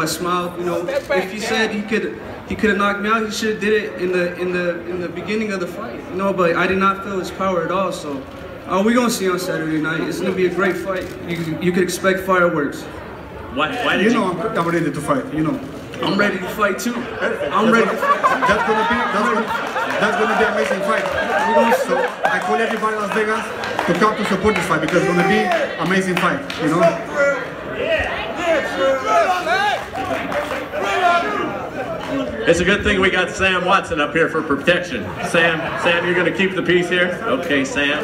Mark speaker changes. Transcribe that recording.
Speaker 1: I smiled. You know, if he said he could he could have knocked me out, he should have did it in the in the in the beginning of the fight. You know, but I did not feel his power at all. So uh, we're gonna see on Saturday night. It's gonna be a great fight. You you could expect fireworks.
Speaker 2: Why, why did
Speaker 3: You
Speaker 2: you,
Speaker 3: know I'm, I'm ready to fight. You know.
Speaker 1: I'm ready to fight too. I'm ready to.
Speaker 3: That's gonna be that's gonna, that's gonna be amazing fight. So I call everybody in Las Vegas to come to support this fight because it's gonna be amazing fight. You know.
Speaker 2: It's a good thing we got Sam Watson up here for protection. Sam, Sam, you're going to keep the peace here? Okay, Sam.